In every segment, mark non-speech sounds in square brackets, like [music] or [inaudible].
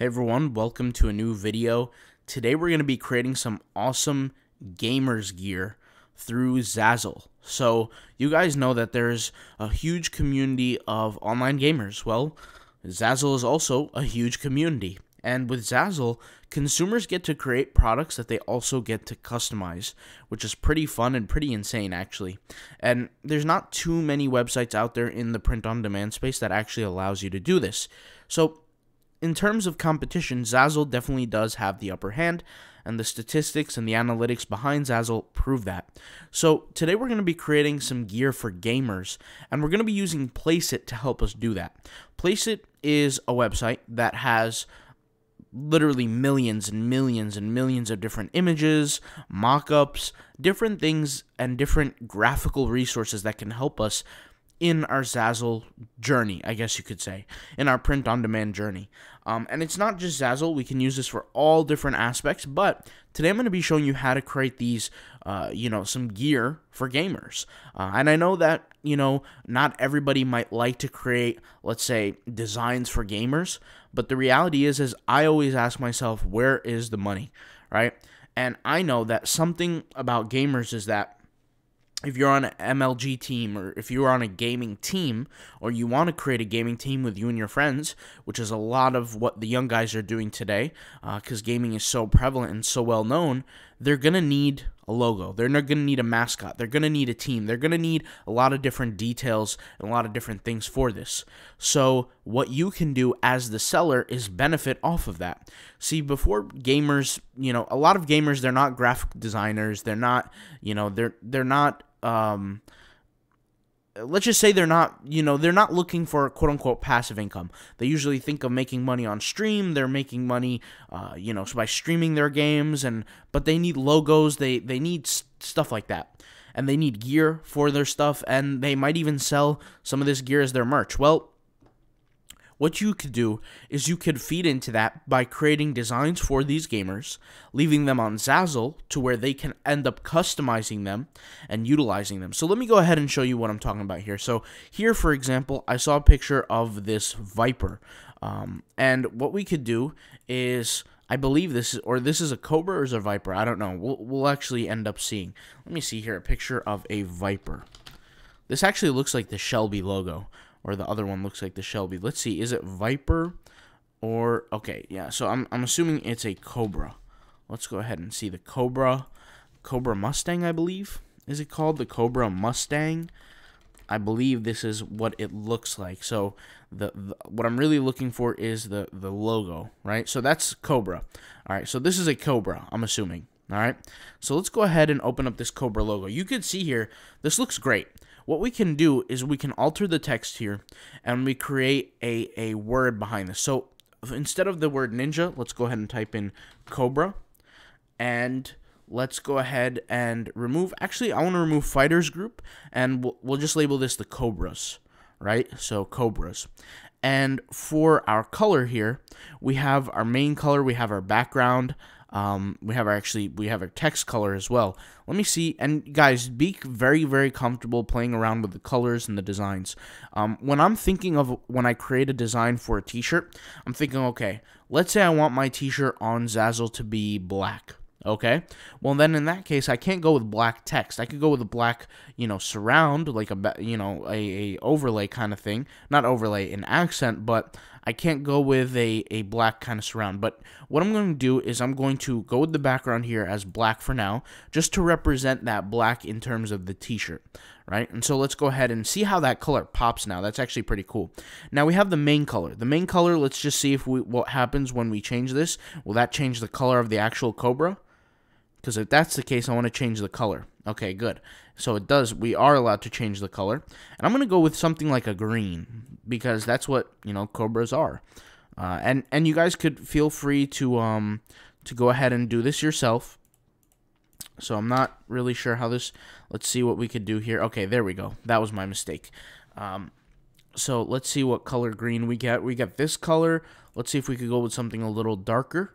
Hey everyone, welcome to a new video. Today we're going to be creating some awesome gamers gear through Zazzle. So, you guys know that there's a huge community of online gamers. Well, Zazzle is also a huge community. And with Zazzle, consumers get to create products that they also get to customize, which is pretty fun and pretty insane, actually. And there's not too many websites out there in the print on demand space that actually allows you to do this. So, in terms of competition, Zazzle definitely does have the upper hand, and the statistics and the analytics behind Zazzle prove that. So, today we're going to be creating some gear for gamers, and we're going to be using Placeit to help us do that. Placeit is a website that has literally millions and millions and millions of different images, mock ups, different things, and different graphical resources that can help us in our Zazzle journey, I guess you could say, in our print on demand journey. Um, and it's not just Zazzle, we can use this for all different aspects, but today I'm going to be showing you how to create these, uh, you know, some gear for gamers. Uh, and I know that, you know, not everybody might like to create, let's say, designs for gamers, but the reality is, is I always ask myself, where is the money, right? And I know that something about gamers is that if you're on an MLG team or if you're on a gaming team or you want to create a gaming team with you and your friends, which is a lot of what the young guys are doing today, because uh, gaming is so prevalent and so well known, they're going to need a logo. They're not going to need a mascot. They're going to need a team. They're going to need a lot of different details and a lot of different things for this. So, what you can do as the seller is benefit off of that. See, before gamers, you know, a lot of gamers, they're not graphic designers. They're not, you know, they're they're not um, let's just say they're not you know they're not looking for quote unquote passive income. They usually think of making money on stream. They're making money uh, you know by streaming their games and but they need logos. They they need stuff like that. And they need gear for their stuff. And they might even sell some of this gear as their merch. Well what you could do is you could feed into that by creating designs for these gamers, leaving them on Zazzle to where they can end up customizing them and utilizing them. So let me go ahead and show you what I'm talking about here. So here, for example, I saw a picture of this Viper. Um, and what we could do is I believe this is, or this is a Cobra or is a Viper. I don't know. We'll, we'll actually end up seeing. Let me see here a picture of a Viper. This actually looks like the Shelby logo or the other one looks like the Shelby. Let's see, is it Viper or okay, yeah. So I'm I'm assuming it's a Cobra. Let's go ahead and see the Cobra, Cobra Mustang, I believe. Is it called the Cobra Mustang? I believe this is what it looks like. So the, the, what I'm really looking for is the the logo, right? So that's Cobra. All right. So this is a Cobra. I'm assuming. All right. So let's go ahead and open up this Cobra logo. You can see here. This looks great. What we can do is we can alter the text here and we create a, a word behind this. So instead of the word ninja, let's go ahead and type in cobra. And let's go ahead and remove actually I want to remove fighters group and we'll, we'll just label this the cobras right? So cobras. And for our color here we have our main color we have our background um, we have our actually we have our text color as well. Let me see. And guys, be very very comfortable playing around with the colors and the designs. Um, when I'm thinking of when I create a design for a T-shirt, I'm thinking, okay, let's say I want my T-shirt on Zazzle to be black. Okay. Well, then in that case, I can't go with black text. I could go with a black, you know, surround, like a, you know, a, a overlay kind of thing. Not overlay, an accent, but I can't go with a, a black kind of surround. But what I'm going to do is I'm going to go with the background here as black for now, just to represent that black in terms of the t-shirt, right? And so let's go ahead and see how that color pops now. That's actually pretty cool. Now we have the main color. The main color, let's just see if we what happens when we change this. Will that change the color of the actual Cobra? Because if that's the case, I want to change the color. Okay, good. So it does, we are allowed to change the color. And I'm going to go with something like a green, because that's what, you know, Cobras are. Uh, and, and you guys could feel free to, um, to go ahead and do this yourself. So I'm not really sure how this, let's see what we could do here. Okay, there we go. That was my mistake. Um, so let's see what color green we get. We got this color. Let's see if we could go with something a little darker.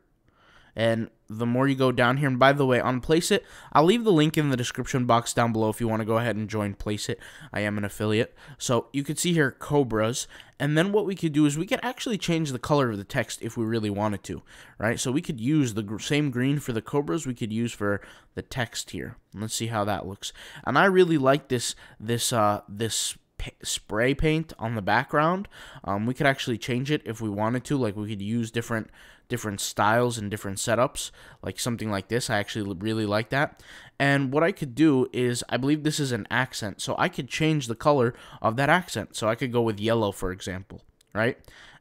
And the more you go down here, and by the way, on Placeit, I'll leave the link in the description box down below if you want to go ahead and join Placeit. I am an affiliate. So you can see here Cobras, and then what we could do is we could actually change the color of the text if we really wanted to, right? So we could use the same green for the Cobras we could use for the text here. Let's see how that looks. And I really like this this uh this spray paint on the background. Um, we could actually change it if we wanted to. Like we could use different different styles and different setups, like something like this. I actually really like that. And what I could do is, I believe this is an accent, so I could change the color of that accent. So I could go with yellow, for example, right?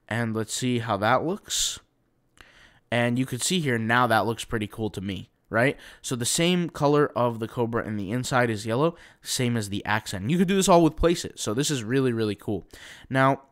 And let's see how that looks. And you could see here now that looks pretty cool to me right? So the same color of the Cobra and the inside is yellow, same as the accent. You could do this all with Placeit, So this is really, really cool. Now,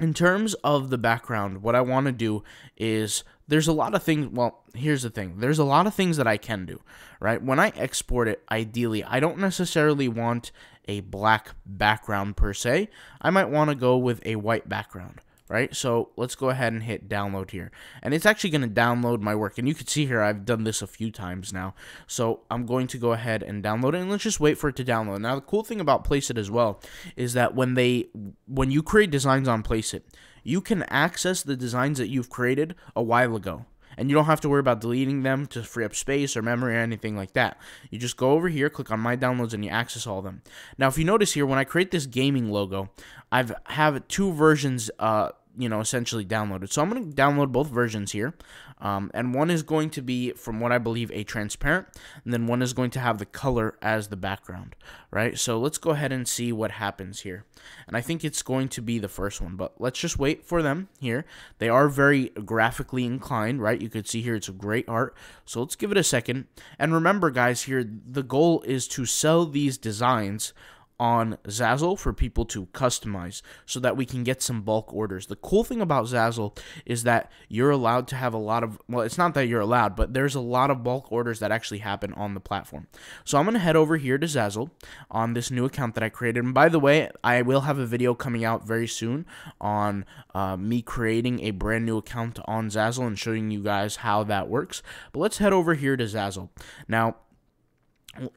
in terms of the background, what I want to do is there's a lot of things. Well, here's the thing there's a lot of things that I can do, right? When I export it, ideally, I don't necessarily want a black background per se. I might want to go with a white background right? So let's go ahead and hit download here. And it's actually going to download my work. And you can see here, I've done this a few times now. So I'm going to go ahead and download it. And let's just wait for it to download. Now, the cool thing about Placeit as well is that when they, when you create designs on Placeit, you can access the designs that you've created a while ago and you don't have to worry about deleting them to free up space or memory or anything like that. You just go over here, click on My Downloads, and you access all of them. Now, if you notice here, when I create this gaming logo, I've have two versions uh, you know, essentially downloaded. So I'm going to download both versions here. Um, and one is going to be, from what I believe, a transparent. And then one is going to have the color as the background, right? So let's go ahead and see what happens here. And I think it's going to be the first one. But let's just wait for them here. They are very graphically inclined, right? You could see here it's a great art. So let's give it a second. And remember, guys, here, the goal is to sell these designs on Zazzle for people to customize so that we can get some bulk orders. The cool thing about Zazzle is that you're allowed to have a lot of, well, it's not that you're allowed, but there's a lot of bulk orders that actually happen on the platform. So I'm going to head over here to Zazzle on this new account that I created. And by the way, I will have a video coming out very soon on uh, me creating a brand new account on Zazzle and showing you guys how that works. But let's head over here to Zazzle. Now,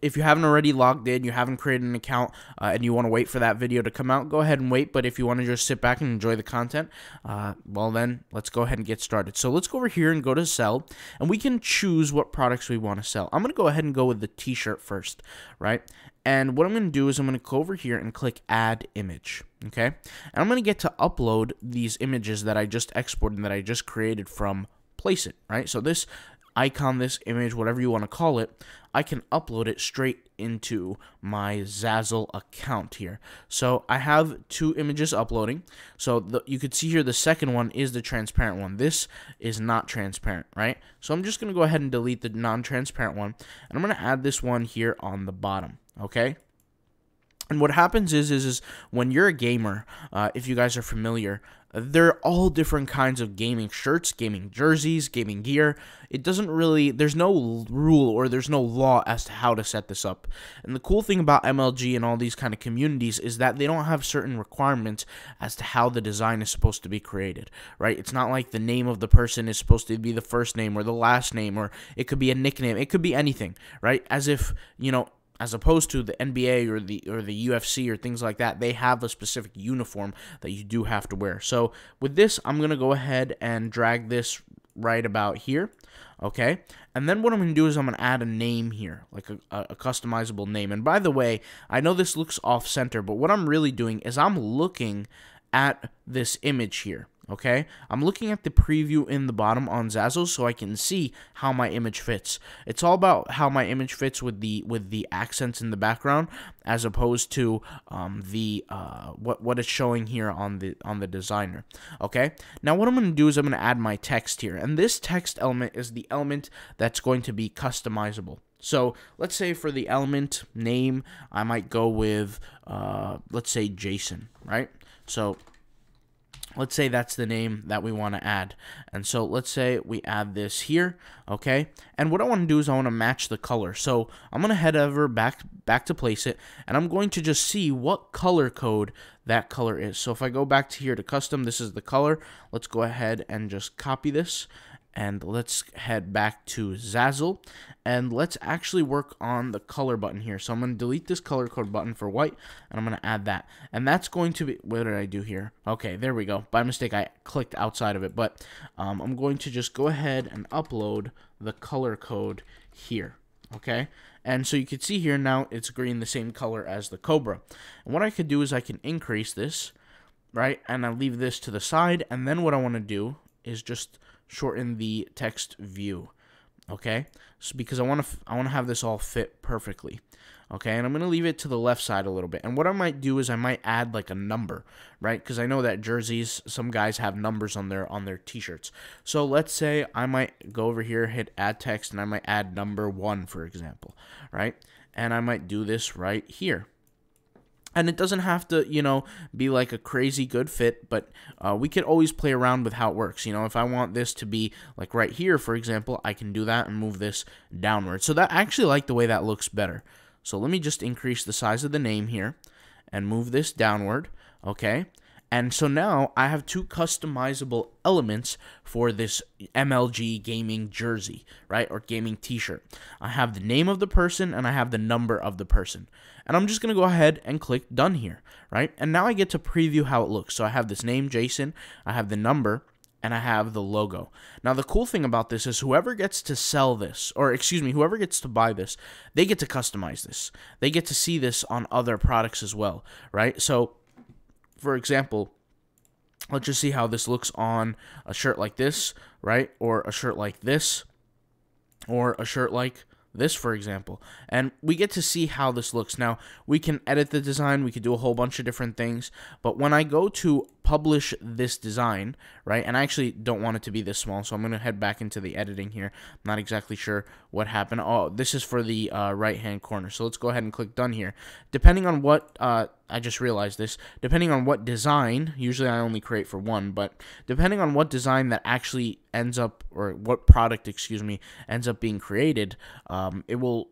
if you haven't already logged in, you haven't created an account, uh, and you want to wait for that video to come out, go ahead and wait. But if you want to just sit back and enjoy the content, uh, well, then let's go ahead and get started. So let's go over here and go to sell, and we can choose what products we want to sell. I'm going to go ahead and go with the t-shirt first, right? And what I'm going to do is I'm going to go over here and click add image, okay? And I'm going to get to upload these images that I just exported and that I just created from Placeit, right? So this icon, this image, whatever you want to call it, I can upload it straight into my Zazzle account here. So I have two images uploading. So the, you could see here the second one is the transparent one. This is not transparent, right? So I'm just going to go ahead and delete the non-transparent one. And I'm going to add this one here on the bottom, okay? And what happens is, is, is when you're a gamer, uh, if you guys are familiar, there are all different kinds of gaming shirts, gaming jerseys, gaming gear. It doesn't really, there's no rule or there's no law as to how to set this up. And the cool thing about MLG and all these kind of communities is that they don't have certain requirements as to how the design is supposed to be created, right? It's not like the name of the person is supposed to be the first name or the last name, or it could be a nickname. It could be anything, right? As if, you know, as opposed to the NBA or the or the UFC or things like that, they have a specific uniform that you do have to wear. So with this, I'm to go ahead and drag this right about here. Okay, and then what I'm to do is I'm to add a name here, like a, a customizable name. And by the way, I know this looks off center, but what I'm really doing is I'm looking at this image here okay? I'm looking at the preview in the bottom on Zazzle so I can see how my image fits. It's all about how my image fits with the with the accents in the background as opposed to um, the uh, what what it's showing here on the on the designer. Okay. Now what I'm going to do is I'm going to add my text here, and this text element is the element that's going to be customizable. So let's say for the element name, I might go with uh, let's say Jason, right? So let's say that's the name that we want to add. And so let's say we add this here okay? And what I want to do is I want to match the color. So I'm gonna head over back back to Placeit, and I'm going to just see what color code that color is. So if I go back to here to custom this is the color. Let's go ahead and just copy this and let's head back to Zazzle and let's actually work on the color button here. So I'm going to delete this color code button for white and I'm going to add that. And that's going to be, what did I do here? Okay, there we go. By mistake, I clicked outside of it, but um, I'm going to just go ahead and upload the color code here. Okay, and so you can see here now it's green, the same color as the Cobra. And what I could do is I can increase this, right? And I leave this to the side. And then what I want to do is just shorten the text view. Okay, so because I want to I want to have this all fit perfectly. Okay, and I'm going to leave it to the left side a little bit. And what I might do is I might add like a number, right? Because I know that jerseys, some guys have numbers on their on their t-shirts. So let's say I might go over here, hit add text, and I might add number one, for example, right? And I might do this right here and it doesn't have to you know be like a crazy good fit but uh, we could always play around with how it works you know if i want this to be like right here for example i can do that and move this downward so that I actually like the way that looks better so let me just increase the size of the name here and move this downward okay and so now I have two customizable elements for this MLG gaming jersey, right? Or gaming t-shirt. I have the name of the person and I have the number of the person. And I'm just going to go ahead and click done here, right? And now I get to preview how it looks. So I have this name, Jason, I have the number, and I have the logo. Now, the cool thing about this is whoever gets to sell this, or excuse me, whoever gets to buy this, they get to customize this. They get to see this on other products as well, right? So for example, let's just see how this looks on a shirt like this, right? Or a shirt like this, or a shirt like this for example and we get to see how this looks. Now we can edit the design we could do a whole bunch of different things but when i go to publish this design right and i actually don't want it to be this small so i'm going to head back into the editing here. I'm not exactly sure what happened. Oh this is for the uh, right hand corner so let's go ahead and click done here. Depending on what uh, I just realized this. Depending on what design, usually I only create for one, but depending on what design that actually ends up, or what product, excuse me, ends up being created, um, it will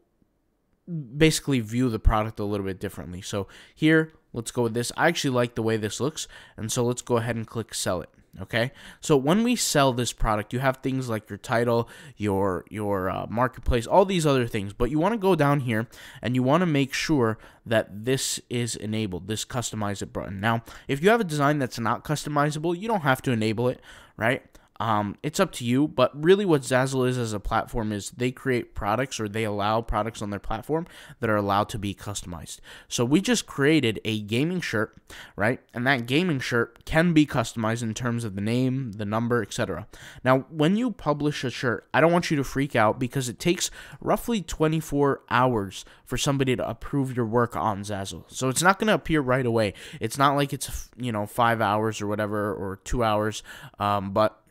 basically view the product a little bit differently. So here, let's go with this. I actually like the way this looks, and so let's go ahead and click sell it okay? So when we sell this product you have things like your title your your uh, marketplace all these other things but you want to go down here and you want to make sure that this is enabled this customize it button. Now if you have a design that's not customizable you don't have to enable it right um, it's up to you, but really what Zazzle is as a platform is they create products or they allow products on their platform that are allowed to be customized. So we just created a gaming shirt, right? And that gaming shirt can be customized in terms of the name, the number, etc. Now, when you publish a shirt, I don't want you to freak out because it takes roughly 24 hours for somebody to approve your work on Zazzle. So it's not going to appear right away. It's not like it's, you know, 5 hours or whatever or 2 hours, um, but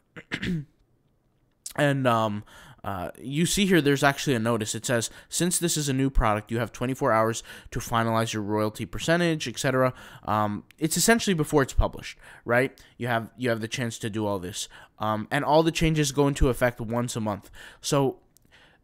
[clears throat] and um, uh, you see here there's actually a notice. It says since this is a new product you have 24 hours to finalize your royalty percentage etc um, it's essentially before it's published right? You have you have the chance to do all this. Um, and all the changes go into effect once a month. So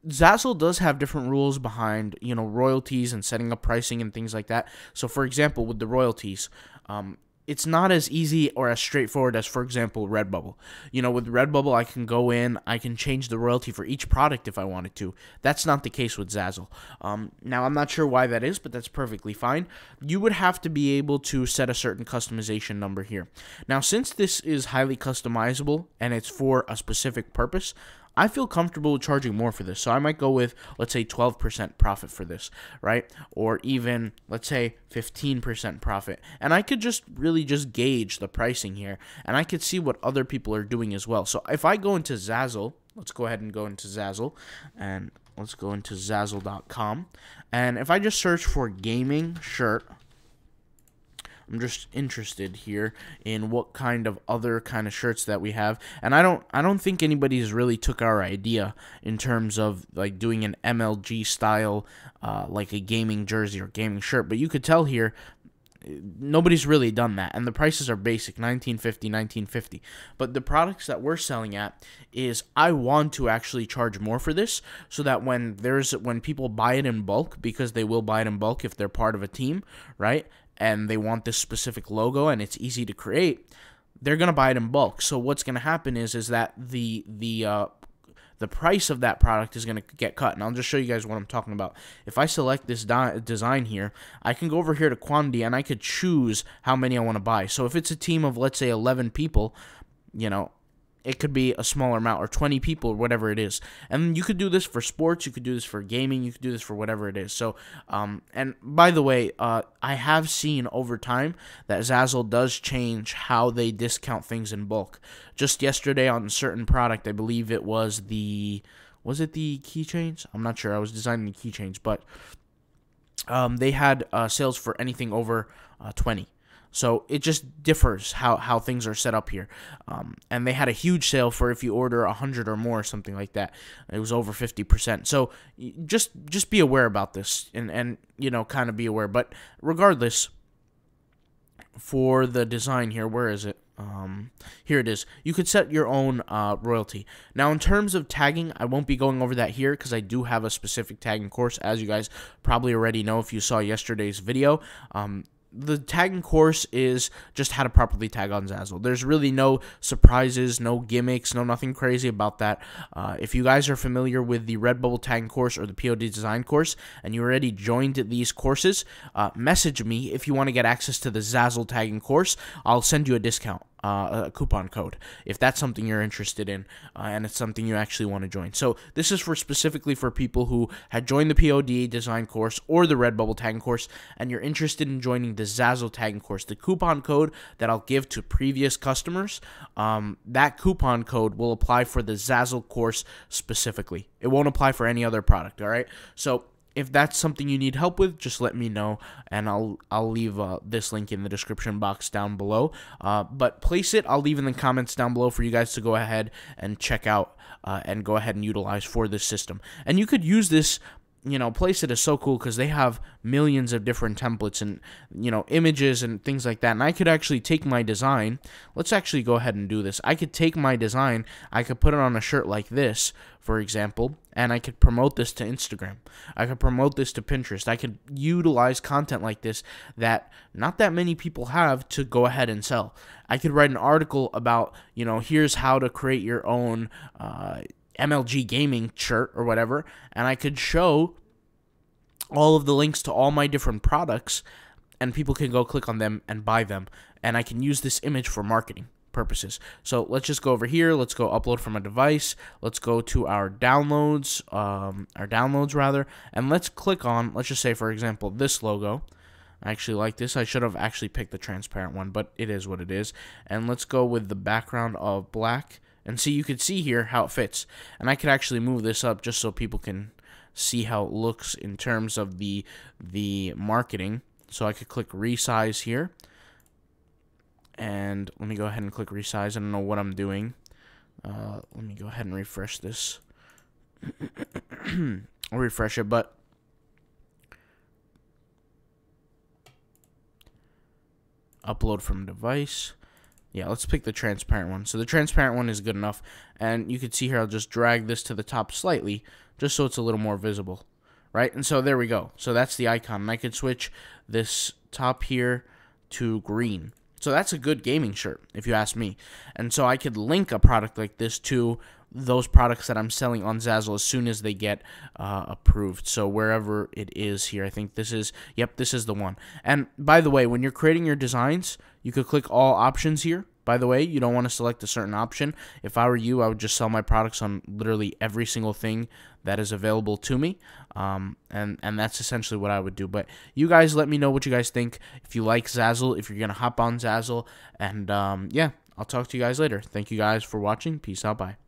Zazzle does have different rules behind, you know, royalties and setting up pricing and things like that. So, for example, with the royalties, um, it's not as easy or as straightforward as, for example, Redbubble. You know, with Redbubble, I can go in, I can change the royalty for each product if I wanted to. That's not the case with Zazzle. Um, now, I'm not sure why that is, but that's perfectly fine. You would have to be able to set a certain customization number here. Now, since this is highly customizable and it's for a specific purpose, I feel comfortable charging more for this. So I might go with, let's say, 12% profit for this, right? Or even, let's say, 15% profit. And I could just really just gauge the pricing here. And I could see what other people are doing as well. So if I go into Zazzle, let's go ahead and go into Zazzle. And let's go into Zazzle.com. And if I just search for gaming shirt, I'm just interested here in what kind of other kind of shirts that we have. And I don't I don't think anybody's really took our idea in terms of like doing an MLG style uh, like a gaming jersey or gaming shirt. But you could tell here nobody's really done that and the prices are basic 1950 1950 but the products that we're selling at is i want to actually charge more for this so that when there's when people buy it in bulk because they will buy it in bulk if they're part of a team right and they want this specific logo and it's easy to create, they're gonna buy it in bulk. So what's gonna happen is is that the the uh, the price of that product is going to get cut. And I'll just show you guys what I'm talking about. If I select this design here, I can go over here to quantity and I could choose how many I want to buy. So if it's a team of, let's say, 11 people, you know, it could be a smaller amount or 20 people or whatever it is. And you could do this for sports you could do this for gaming you could do this for whatever it is. So um, and by the way uh, i have seen over time that zazzle does change how they discount things in bulk. Just yesterday on a certain product i believe it was the was it the keychains? I'm not sure. I was designing the keychains but um, they had uh, sales for anything over uh, 20 so it just differs how, how things are set up here. Um, and they had a huge sale for if you order 100 or more, something like that. It was over 50%. So just just be aware about this and, and you know, kind of be aware. But regardless, for the design here, where is it? Um, here it is. You could set your own uh, royalty. Now, in terms of tagging, I won't be going over that here because I do have a specific tagging course, as you guys probably already know if you saw yesterday's video. Um, the tagging course is just how to properly tag on Zazzle. There's really no surprises, no gimmicks, no nothing crazy about that. Uh, if you guys are familiar with the Redbubble tagging course or the POD design course and you already joined these courses, uh, message me if you want to get access to the Zazzle tagging course. I'll send you a discount uh, a coupon code if that's something you're interested in uh, and it's something you actually want to join. So this is for specifically for people who had joined the POD design course or the Redbubble tagging course and you're interested in joining the Zazzle tagging course. The coupon code that I'll give to previous customers, um, that coupon code will apply for the Zazzle course specifically. It won't apply for any other product. All right. So if that's something you need help with, just let me know, and I'll I'll leave uh, this link in the description box down below. Uh, but Placeit, I'll leave in the comments down below for you guys to go ahead and check out uh, and go ahead and utilize for this system. And you could use this you know, Placeit is so cool because they have millions of different templates and, you know, images and things like that. And I could actually take my design. Let's actually go ahead and do this. I could take my design, I could put it on a shirt like this, for example, and I could promote this to Instagram. I could promote this to Pinterest. I could utilize content like this that not that many people have to go ahead and sell. I could write an article about, you know, here's how to create your own, uh, MLG gaming shirt or whatever, and I could show all of the links to all my different products, and people can go click on them and buy them. And I can use this image for marketing purposes. So let's just go over here. Let's go upload from a device. Let's go to our downloads, um, our downloads rather, and let's click on, let's just say, for example, this logo. I actually like this. I should have actually picked the transparent one, but it is what it is. And let's go with the background of black and see, you can see here how it fits. And I could actually move this up just so people can see how it looks in terms of the the marketing. So I could click resize here. And let me go ahead and click resize. I don't know what I'm doing. Uh, let me go ahead and refresh this. I'll [clears throat] refresh it, but upload from device. Yeah, let's pick the transparent one. So the transparent one is good enough. And you can see here, I'll just drag this to the top slightly, just so it's a little more visible. Right? And so there we go. So that's the icon. And I could switch this top here to green. So that's a good gaming shirt, if you ask me. And so I could link a product like this to those products that I'm selling on Zazzle as soon as they get uh, approved. So wherever it is here, I think this is, yep, this is the one. And by the way, when you're creating your designs, you could click all options here. By the way, you don't want to select a certain option. If I were you, I would just sell my products on literally every single thing that is available to me. Um, and, and that's essentially what I would do. But you guys let me know what you guys think. If you like Zazzle, if you're going to hop on Zazzle. And um, yeah, I'll talk to you guys later. Thank you guys for watching. Peace out. Bye.